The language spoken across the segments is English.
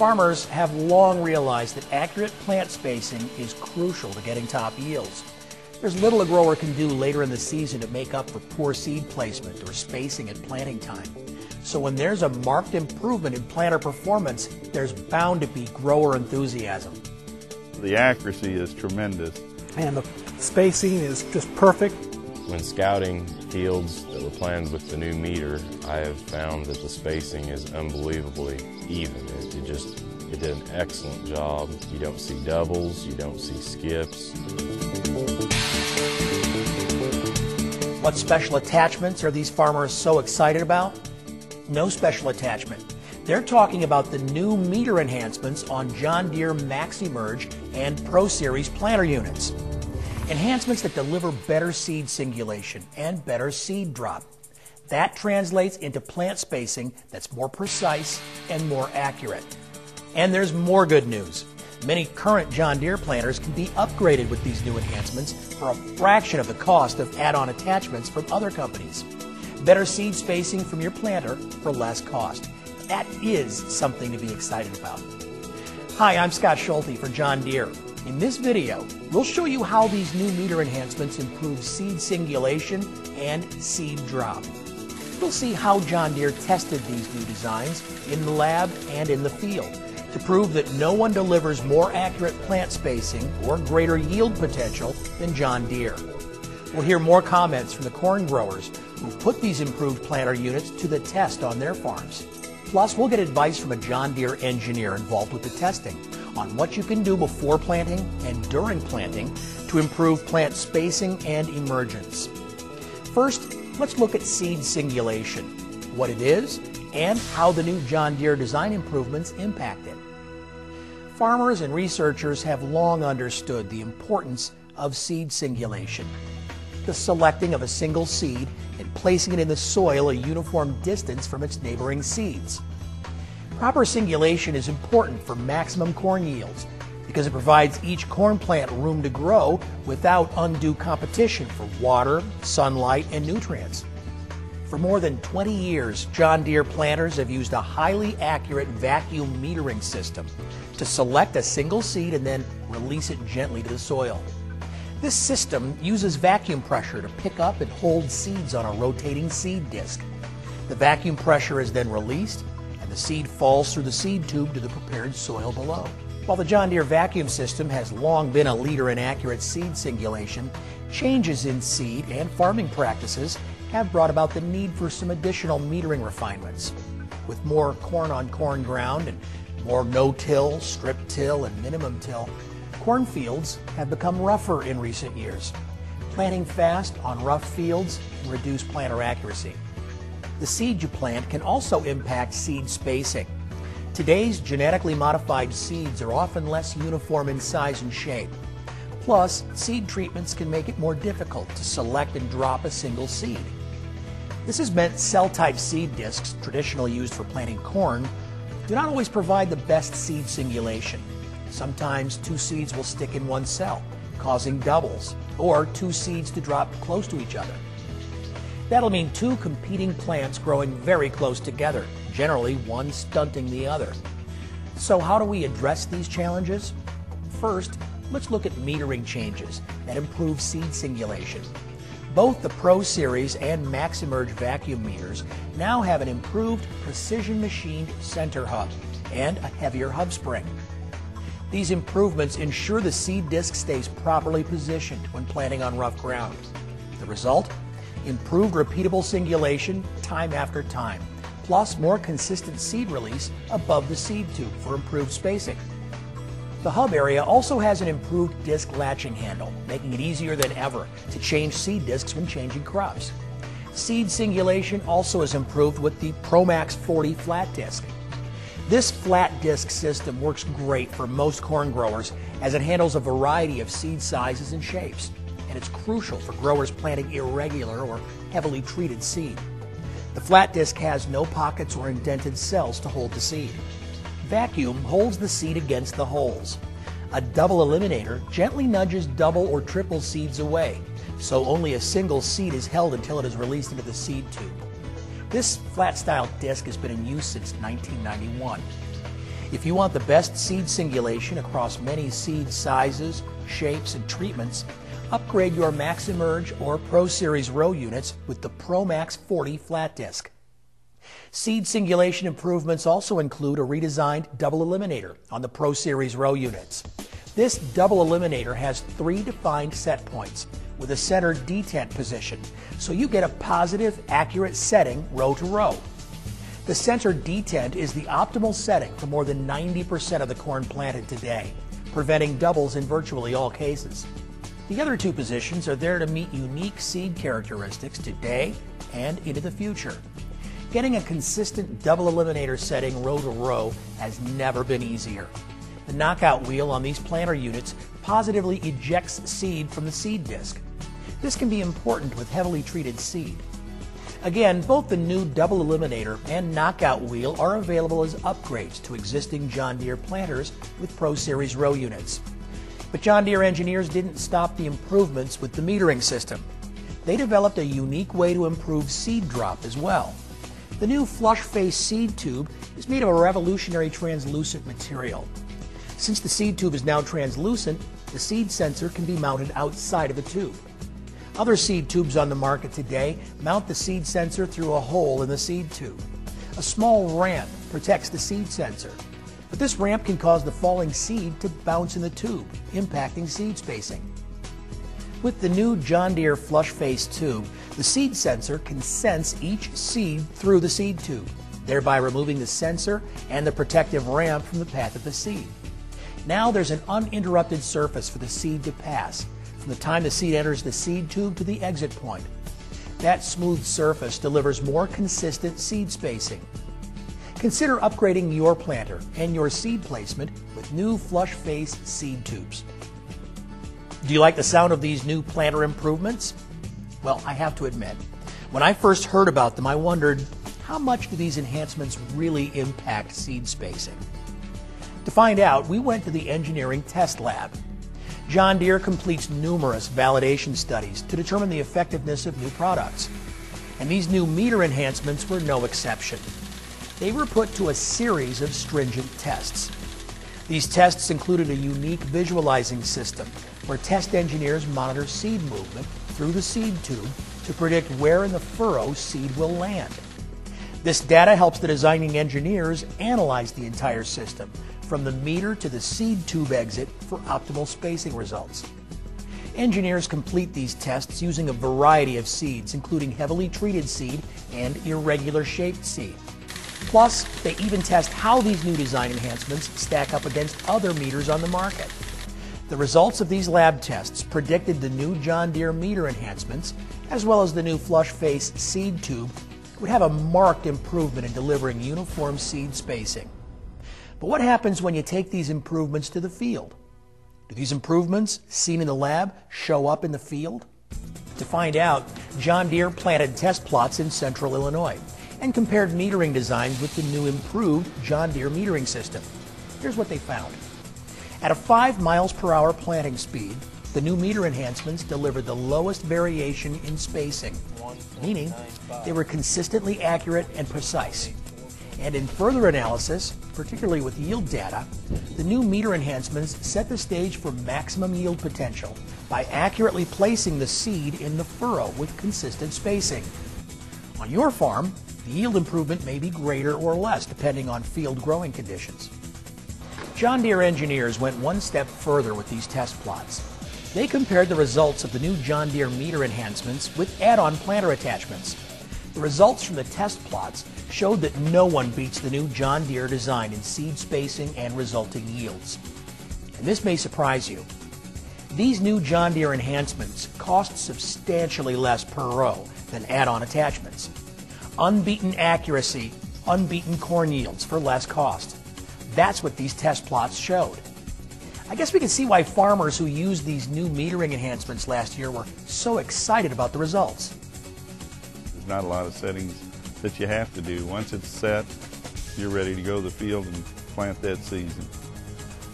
Farmers have long realized that accurate plant spacing is crucial to getting top yields. There's little a grower can do later in the season to make up for poor seed placement or spacing at planting time. So when there's a marked improvement in planter performance, there's bound to be grower enthusiasm. The accuracy is tremendous. And the spacing is just perfect. When scouting fields that were planted with the new meter, I have found that the spacing is unbelievably even. It, it just it did an excellent job. You don't see doubles, you don't see skips. What special attachments are these farmers so excited about? No special attachment. They're talking about the new meter enhancements on John Deere MaxEmerge and Pro Series planter units. Enhancements that deliver better seed singulation and better seed drop. That translates into plant spacing that's more precise and more accurate. And there's more good news. Many current John Deere planters can be upgraded with these new enhancements for a fraction of the cost of add-on attachments from other companies. Better seed spacing from your planter for less cost. That is something to be excited about. Hi, I'm Scott Schulte for John Deere. In this video, we'll show you how these new meter enhancements improve seed singulation and seed drop. We'll see how John Deere tested these new designs in the lab and in the field to prove that no one delivers more accurate plant spacing or greater yield potential than John Deere. We'll hear more comments from the corn growers who put these improved planter units to the test on their farms. Plus, we'll get advice from a John Deere engineer involved with the testing on what you can do before planting and during planting to improve plant spacing and emergence. First, let's look at seed singulation, what it is, and how the new John Deere design improvements impact it. Farmers and researchers have long understood the importance of seed singulation. The selecting of a single seed and placing it in the soil a uniform distance from its neighboring seeds. Proper singulation is important for maximum corn yields because it provides each corn plant room to grow without undue competition for water, sunlight, and nutrients. For more than 20 years, John Deere planters have used a highly accurate vacuum metering system to select a single seed and then release it gently to the soil. This system uses vacuum pressure to pick up and hold seeds on a rotating seed disc. The vacuum pressure is then released the seed falls through the seed tube to the prepared soil below. While the John Deere vacuum system has long been a leader in accurate seed singulation, changes in seed and farming practices have brought about the need for some additional metering refinements. With more corn on corn ground and more no-till, strip-till, and minimum till, cornfields have become rougher in recent years. Planting fast on rough fields can reduce planter accuracy. The seed you plant can also impact seed spacing. Today's genetically modified seeds are often less uniform in size and shape. Plus, seed treatments can make it more difficult to select and drop a single seed. This has meant cell-type seed discs, traditionally used for planting corn, do not always provide the best seed singulation. Sometimes two seeds will stick in one cell, causing doubles, or two seeds to drop close to each other. That'll mean two competing plants growing very close together, generally one stunting the other. So how do we address these challenges? First, let's look at metering changes that improve seed singulation. Both the Pro Series and MaxEmerge vacuum meters now have an improved precision machined center hub and a heavier hub spring. These improvements ensure the seed disc stays properly positioned when planting on rough ground. The result? Improved repeatable singulation time after time, plus more consistent seed release above the seed tube for improved spacing. The hub area also has an improved disc latching handle, making it easier than ever to change seed discs when changing crops. Seed singulation also is improved with the ProMax 40 flat disc. This flat disc system works great for most corn growers as it handles a variety of seed sizes and shapes and it's crucial for growers planting irregular or heavily treated seed. The flat disc has no pockets or indented cells to hold the seed. Vacuum holds the seed against the holes. A double eliminator gently nudges double or triple seeds away, so only a single seed is held until it is released into the seed tube. This flat style disc has been in use since 1991. If you want the best seed singulation across many seed sizes, shapes, and treatments, upgrade your MaxEmerge or Pro Series row units with the ProMax 40 flat disc. Seed singulation improvements also include a redesigned double eliminator on the Pro Series row units. This double eliminator has three defined set points with a center detent position, so you get a positive, accurate setting row to row. The center detent is the optimal setting for more than 90% of the corn planted today, preventing doubles in virtually all cases. The other two positions are there to meet unique seed characteristics today and into the future. Getting a consistent double eliminator setting row to row has never been easier. The knockout wheel on these planter units positively ejects seed from the seed disc. This can be important with heavily treated seed. Again, both the new double eliminator and knockout wheel are available as upgrades to existing John Deere planters with Pro Series row units. But John Deere engineers didn't stop the improvements with the metering system. They developed a unique way to improve seed drop as well. The new flush face seed tube is made of a revolutionary translucent material. Since the seed tube is now translucent, the seed sensor can be mounted outside of the tube. Other seed tubes on the market today mount the seed sensor through a hole in the seed tube. A small ramp protects the seed sensor, but this ramp can cause the falling seed to bounce in the tube, impacting seed spacing. With the new John Deere flush face tube, the seed sensor can sense each seed through the seed tube, thereby removing the sensor and the protective ramp from the path of the seed. Now there's an uninterrupted surface for the seed to pass, from the time the seed enters the seed tube to the exit point. That smooth surface delivers more consistent seed spacing. Consider upgrading your planter and your seed placement with new flush face seed tubes. Do you like the sound of these new planter improvements? Well, I have to admit, when I first heard about them, I wondered how much do these enhancements really impact seed spacing? To find out, we went to the engineering test lab John Deere completes numerous validation studies to determine the effectiveness of new products. And these new meter enhancements were no exception. They were put to a series of stringent tests. These tests included a unique visualizing system where test engineers monitor seed movement through the seed tube to predict where in the furrow seed will land. This data helps the designing engineers analyze the entire system from the meter to the seed tube exit for optimal spacing results. Engineers complete these tests using a variety of seeds, including heavily treated seed and irregular shaped seed. Plus, they even test how these new design enhancements stack up against other meters on the market. The results of these lab tests predicted the new John Deere meter enhancements, as well as the new flush face seed tube, would have a marked improvement in delivering uniform seed spacing. But what happens when you take these improvements to the field? Do these improvements, seen in the lab, show up in the field? To find out, John Deere planted test plots in central Illinois and compared metering designs with the new improved John Deere metering system. Here's what they found. At a 5 miles per hour planting speed, the new meter enhancements delivered the lowest variation in spacing, meaning they were consistently accurate and precise. And in further analysis, particularly with yield data, the new meter enhancements set the stage for maximum yield potential by accurately placing the seed in the furrow with consistent spacing. On your farm, the yield improvement may be greater or less depending on field growing conditions. John Deere engineers went one step further with these test plots. They compared the results of the new John Deere meter enhancements with add-on planter attachments. The results from the test plots showed that no one beats the new John Deere design in seed spacing and resulting yields. And this may surprise you. These new John Deere enhancements cost substantially less per row than add-on attachments. Unbeaten accuracy, unbeaten corn yields for less cost. That's what these test plots showed. I guess we can see why farmers who used these new metering enhancements last year were so excited about the results. There's not a lot of settings that you have to do. Once it's set, you're ready to go to the field and plant that season.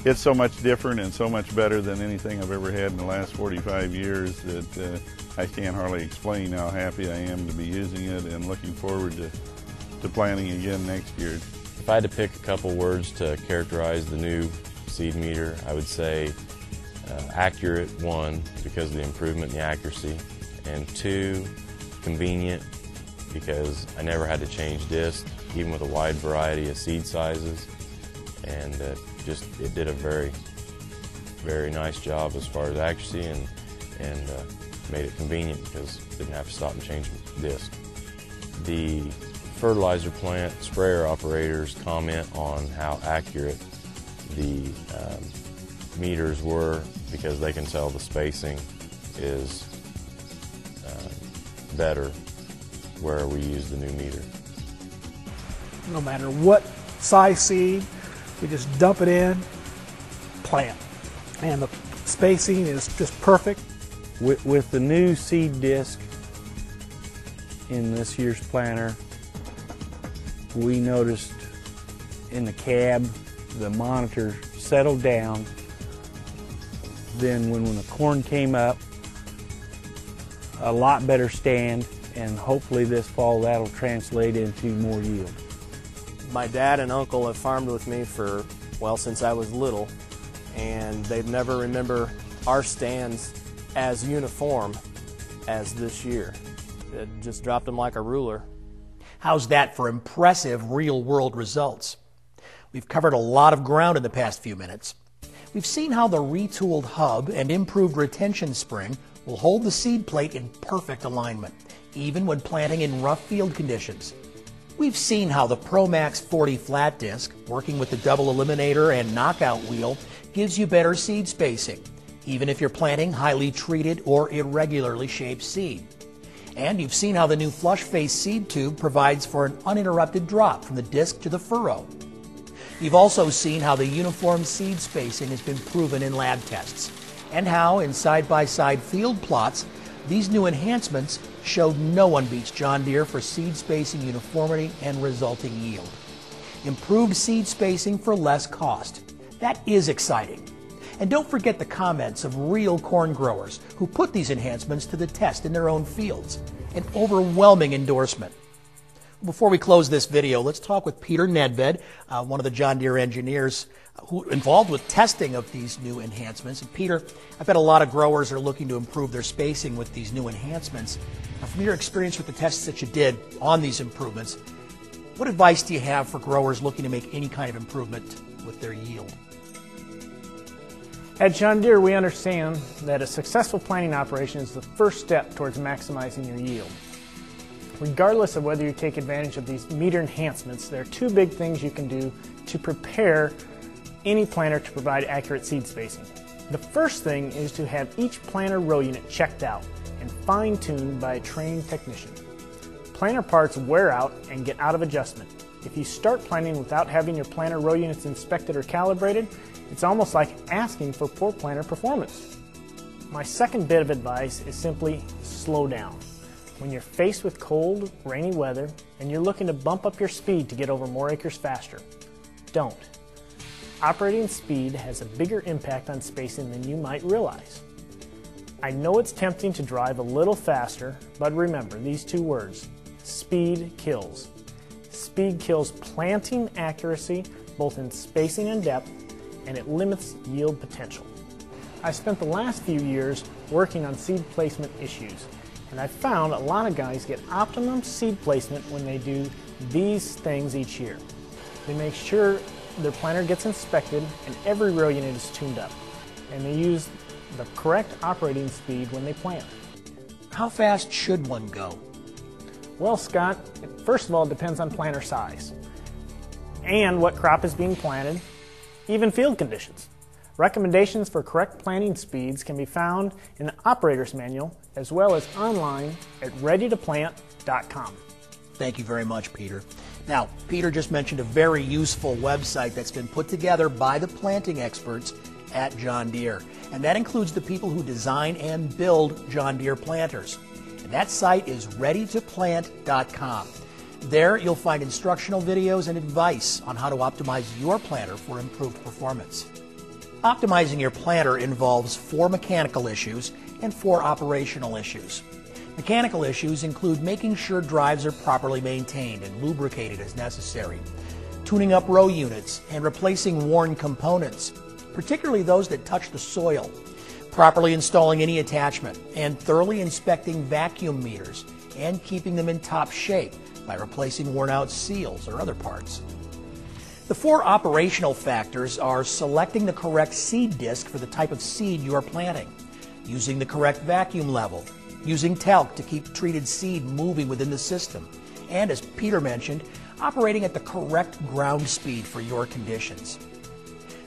It's so much different and so much better than anything I've ever had in the last 45 years that uh, I can't hardly explain how happy I am to be using it and looking forward to, to planting again next year. If I had to pick a couple words to characterize the new seed meter, I would say uh, accurate, one, because of the improvement in the accuracy, and two, convenient, because I never had to change disc, even with a wide variety of seed sizes, and uh, just it did a very, very nice job as far as accuracy and and uh, made it convenient because didn't have to stop and change disc. The fertilizer plant sprayer operators comment on how accurate the um, meters were because they can tell the spacing is uh, better where we use the new meter. No matter what size seed, we just dump it in, plant. And the spacing is just perfect. With, with the new seed disc in this year's planter, we noticed in the cab the monitor settled down. Then when, when the corn came up, a lot better stand, and hopefully this fall that'll translate into more yield. My dad and uncle have farmed with me for, well, since I was little, and they'd never remember our stands as uniform as this year. It just dropped them like a ruler. How's that for impressive real world results? We've covered a lot of ground in the past few minutes. We've seen how the retooled hub and improved retention spring will hold the seed plate in perfect alignment, even when planting in rough field conditions. We've seen how the ProMax 40 flat disc, working with the double eliminator and knockout wheel, gives you better seed spacing, even if you're planting highly treated or irregularly shaped seed. And you've seen how the new flush face seed tube provides for an uninterrupted drop from the disc to the furrow. You've also seen how the uniform seed spacing has been proven in lab tests, and how in side by side field plots, these new enhancements showed no one beats John Deere for seed spacing uniformity and resulting yield. Improved seed spacing for less cost. That is exciting. And don't forget the comments of real corn growers who put these enhancements to the test in their own fields. An overwhelming endorsement. Before we close this video, let's talk with Peter Nedved, uh, one of the John Deere engineers who involved with testing of these new enhancements. And Peter, I bet a lot of growers are looking to improve their spacing with these new enhancements. Now, from your experience with the tests that you did on these improvements, what advice do you have for growers looking to make any kind of improvement with their yield? At John Deere, we understand that a successful planting operation is the first step towards maximizing your yield. Regardless of whether you take advantage of these meter enhancements, there are two big things you can do to prepare any planter to provide accurate seed spacing. The first thing is to have each planter row unit checked out and fine-tuned by a trained technician. Planter parts wear out and get out of adjustment. If you start planting without having your planter row units inspected or calibrated, it's almost like asking for poor planter performance. My second bit of advice is simply slow down. When you're faced with cold, rainy weather and you're looking to bump up your speed to get over more acres faster, don't. Operating speed has a bigger impact on spacing than you might realize. I know it's tempting to drive a little faster, but remember these two words speed kills. Speed kills planting accuracy both in spacing and depth and it limits yield potential. I spent the last few years working on seed placement issues, and I found a lot of guys get optimum seed placement when they do these things each year. They make sure their planter gets inspected and every row unit is tuned up, and they use the correct operating speed when they plant. How fast should one go? Well, Scott, first of all, it depends on planter size and what crop is being planted even field conditions. Recommendations for correct planting speeds can be found in the operator's manual as well as online at readytoplant.com. Thank you very much, Peter. Now, Peter just mentioned a very useful website that's been put together by the planting experts at John Deere, and that includes the people who design and build John Deere planters. And that site is readytoplant.com. There, you'll find instructional videos and advice on how to optimize your planter for improved performance. Optimizing your planter involves four mechanical issues and four operational issues. Mechanical issues include making sure drives are properly maintained and lubricated as necessary. tuning up row units, and replacing worn components, particularly those that touch the soil, properly installing any attachment, and thoroughly inspecting vacuum meters and keeping them in top shape by replacing worn out seals or other parts. The four operational factors are selecting the correct seed disc for the type of seed you are planting, using the correct vacuum level, using talc to keep treated seed moving within the system, and as Peter mentioned, operating at the correct ground speed for your conditions.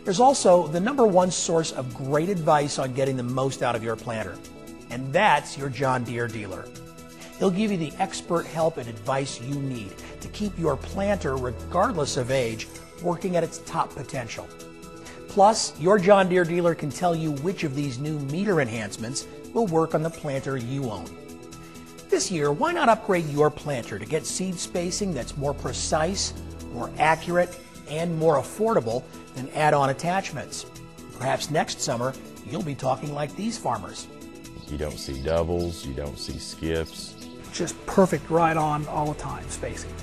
There's also the number one source of great advice on getting the most out of your planter, and that's your John Deere dealer. He'll give you the expert help and advice you need to keep your planter, regardless of age, working at its top potential. Plus, your John Deere dealer can tell you which of these new meter enhancements will work on the planter you own. This year, why not upgrade your planter to get seed spacing that's more precise, more accurate, and more affordable than add on attachments? Perhaps next summer, you'll be talking like these farmers. You don't see doubles, you don't see skips. Just perfect right on all the time spacing.